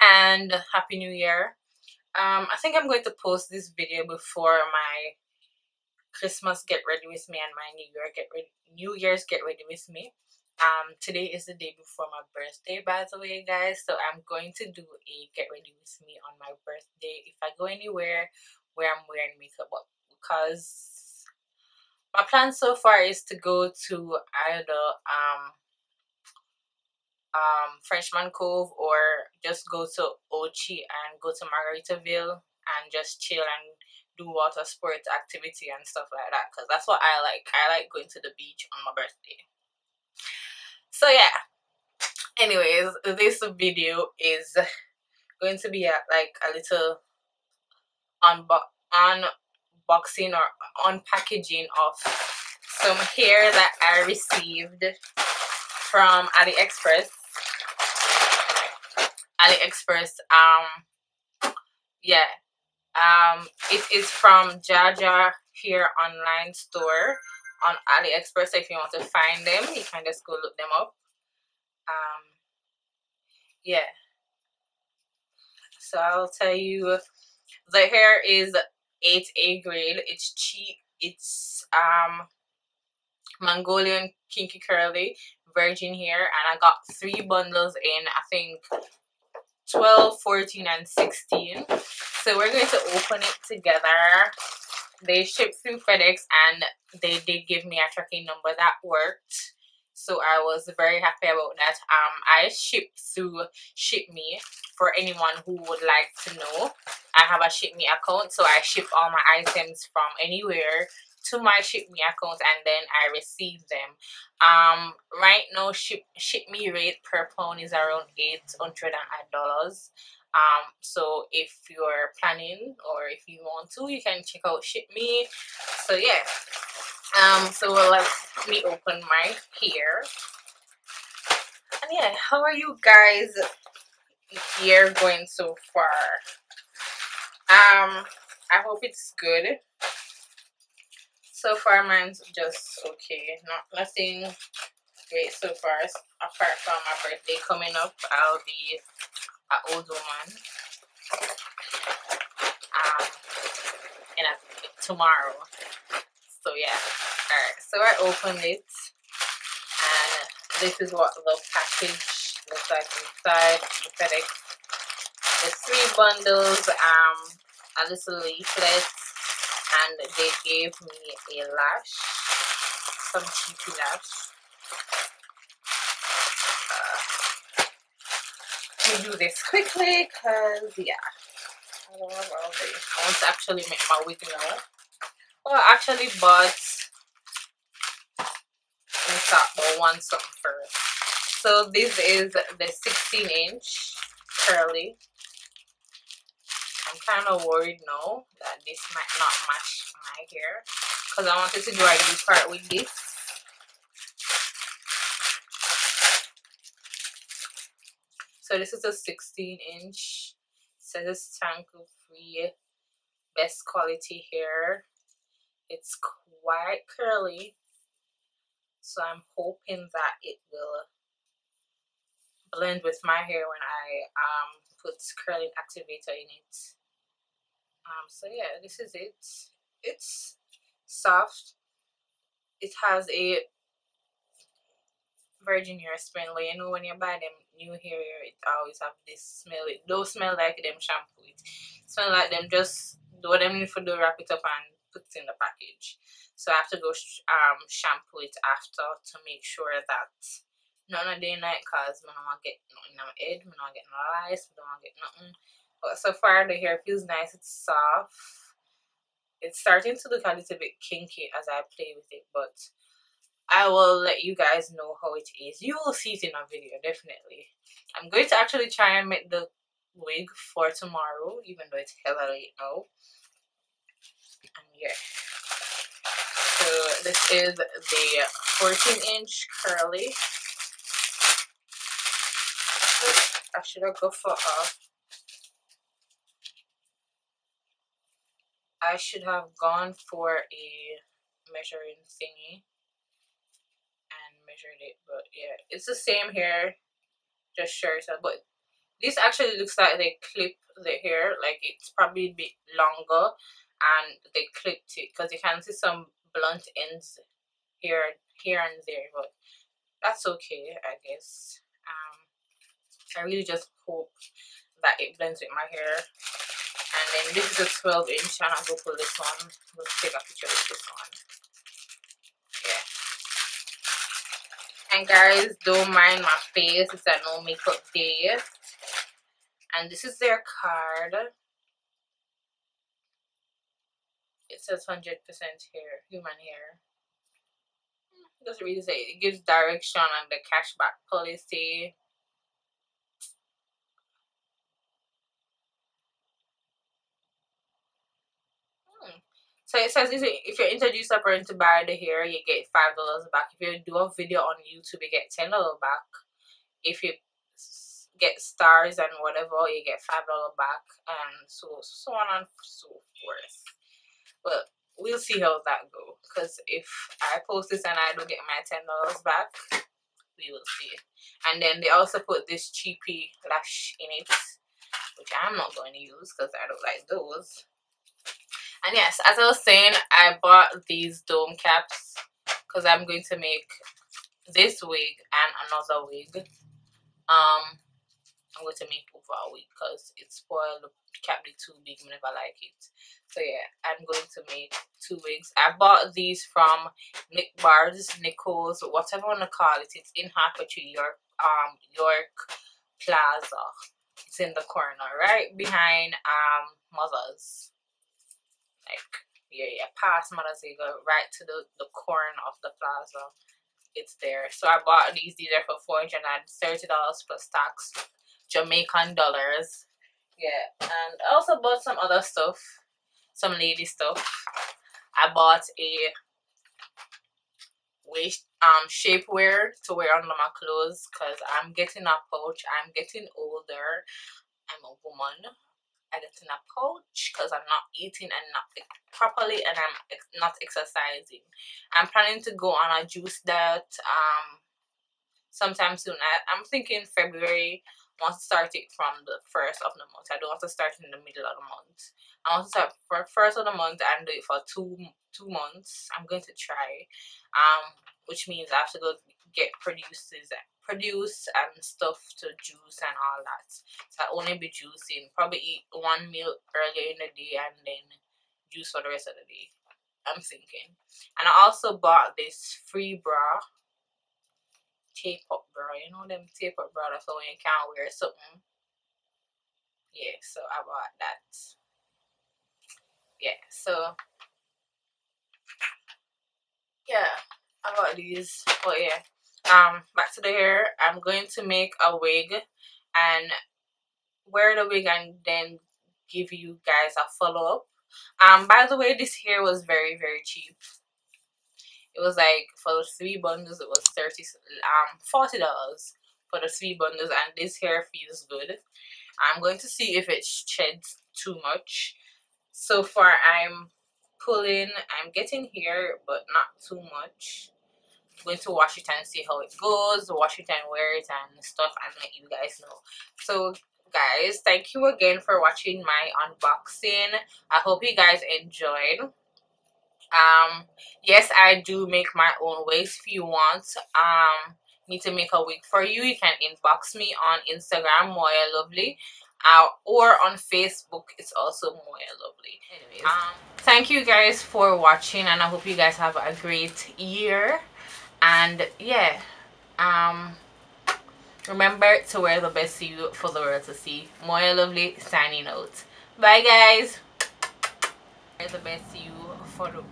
And happy new year. Um I think I'm going to post this video before my Christmas get ready with me and my New Year get ready New Year's get ready with me. Um today is the day before my birthday by the way guys so I'm going to do a get ready with me on my birthday if I go anywhere where I'm wearing makeup because my plan so far is to go to either um um, Frenchman Cove or just go to Ochi and go to Margaritaville and just chill and do water sports activity and stuff like that because that's what I like. I like going to the beach on my birthday. So yeah. Anyways, this video is going to be a, like a little unbo- unboxing or unpackaging of some hair that I received from AliExpress AliExpress. Um, yeah. Um, it is from JaJa Hair online store on AliExpress. So if you want to find them, you can just go look them up. Um, yeah. So I'll tell you, the hair is 8A grade. It's cheap. It's um Mongolian kinky curly virgin hair and I got three bundles in I think 12, 14, and 16. So we're going to open it together. They shipped through FedEx and they did give me a tracking number that worked. So I was very happy about that. Um, I ship through ShipMe for anyone who would like to know. I have a ShipMe account, so I ship all my items from anywhere to my ship me account and then I receive them. Um, right now, ship ship me rate per pound is around eight hundred and dollars. Um, so if you're planning or if you want to, you can check out ship me. So yeah. Um, so let me open my here. And yeah, how are you guys year going so far? Um, I hope it's good so far mine's just okay. Not nothing great so far apart from my birthday coming up. I'll be an old woman um in a, tomorrow. So yeah. All right so i opened it and this is what the package looks like inside. The FedEx. There's three bundles, um, a little leaflet, and they gave me a lash some cheapy lash. Uh, do this quickly because yeah. I don't. I want to actually make my wig now. Well actually bought let's start but one something first. So this is the 16 inch curly kind of worried now that this might not match my hair because I wanted to do a new part with this. So this is a 16 inch. It says it's tangle free, best quality hair. It's quite curly. So I'm hoping that it will blend with my hair when I um, put curling activator in it um so yeah this is it. It's soft. It has a virgin hair smell. You know when you buy them new hair it always have this smell. It don't smell like them shampoo. It smell like them just do what them need for do wrap it up and put it in the package. So I have to go um shampoo it after to make sure that none of day night cause I don't want to get nothing in my head I want to get no lice I want to get nothing so far the hair feels nice it's soft. It's starting to look a little bit kinky as I play with it but I will let you guys know how it is. You will see it in a video definitely. I'm going to actually try and make the wig for tomorrow even though it's hella late now. And yeah so this is the 14 inch curly. I should have go for a I should have gone for a measuring thingy and measured it but yeah it's the same here just shorter but this actually looks like they clip the hair like it's probably a bit longer and they clipped it because you can see some blunt ends here here and there but that's okay i guess. Um i really just hope that it blends with my hair and then this is a 12 inch and i'll go pull this one. Let's take a picture of this one. Yeah. And guys don't mind my face. It's a no makeup day and this is their card. It says 100% hair human hair. Doesn't really say. It gives direction on the cashback policy So it says if you introduce a person to buy the hair, you get five dollars back. If you do a video on YouTube, you get ten dollars back. If you get stars and whatever, you get five dollar back, and so so on and so forth. But we'll see how that go. Cause if I post this and I don't get my ten dollars back, we will see. And then they also put this cheapy lash in it, which I'm not going to use because I don't like those. And yes, as I was saying, I bought these dome caps because I'm going to make this wig and another wig. Um, I'm going to make over a week because it's spoiled. Can't be too big whenever I like it. So yeah, I'm going to make two wigs. I bought these from Nick Bars, Nichols, whatever you want to call it. It's in Hertfordshire, York, um, York Plaza. It's in the corner, right behind um Mother's. Like yeah, yeah, past you right to the the corner of the plaza it's there. So I bought these. These are for four hundred and thirty dollars plus tax. Jamaican dollars. Yeah, and I also bought some other stuff, some lady stuff. I bought a waist um shapewear to wear under my clothes because I'm getting a pouch. I'm getting older. I'm a woman. I get in a pouch because I'm not eating and not properly and I'm not exercising. I'm planning to go on a juice diet um sometime soon. I, I'm thinking February I want to start it from the first of the month. I don't want to start in the middle of the month. I want to start for first of the month and do it for two two months. I'm going to try, um, which means I have to go get produces produce and stuff to juice and all that. So I only be juicing. Probably eat one meal earlier in the day and then juice for the rest of the day. I'm thinking. And I also bought this free bra tape up bra. You know them tape up bra so when you can't wear something. Yeah, so I bought that. Yeah, so yeah, I bought these. Oh yeah. Um, back to the hair. I'm going to make a wig and wear the wig and then give you guys a follow up. Um, by the way, this hair was very very cheap it was like for the three bundles it was 30 um 40 dollars for the three bundles and this hair feels good i'm going to see if it sheds too much so far i'm pulling i'm getting here but not too much going to wash it and see how it goes wash it and wear it and stuff and let you guys know. So guys thank you again for watching my unboxing. I hope you guys enjoyed. Um yes i do make my own wigs if you want. Um me to make a wig for you. You can inbox me on instagram moya lovely uh, or on facebook it's also moya lovely. Anyways. Um thank you guys for watching and i hope you guys have a great year and yeah um remember to wear the best you for the world to see. Moya lovely signing out bye guys. Wear the best you for the